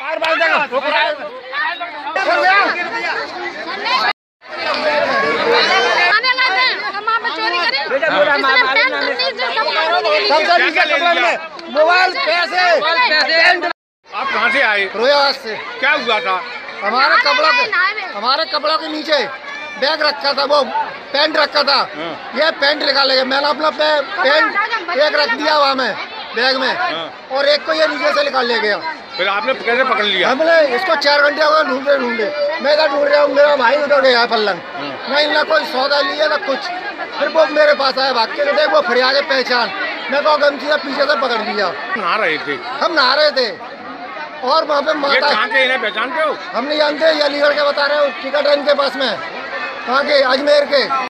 बार बार देगा आने लगे हम वहाँ पे चोरी करें इसने पेन तमीज से सब काम के लिए सबसे नीचे कपड़े में मोबाइल पैसे आप कहाँ से आए रोयावास से क्या हुआ था हमारे कपड़ा के हमारे कपड़ा के नीचे बैग रखा था वो पेंट रखा था हाँ। ये पेंट निकाले गए मैंने अपना पे, पेंट एक रख दिया वहाँ में बैग में हाँ। और एक को ये नीचे से निकाल ले गया फिर आपने कैसे पकड़ लिया? हमने इसको चार घंटे हो गए ढूंढे ढूंढे। मैं इधर ढूंढ रहा हूँ मेरा भाई उधर गया पल्लन। नहीं ना कोई सौदा लिया ना कुछ। फिर वो मेरे पास आया भाग के देख वो फिर आगे पहचान। मैं कहा गमछी पीछे से पकड़ लिया। नहा रहे थे। हम नहा रहे थे। और वहाँ पे माता पहचानते हो? हम नहीं जानते ये अलीगढ़ के बता रहे हो टिकट के पास में। कहाँ के? अजमेर के।